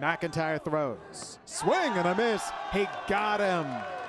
McIntyre throws. Swing and a miss. He got him.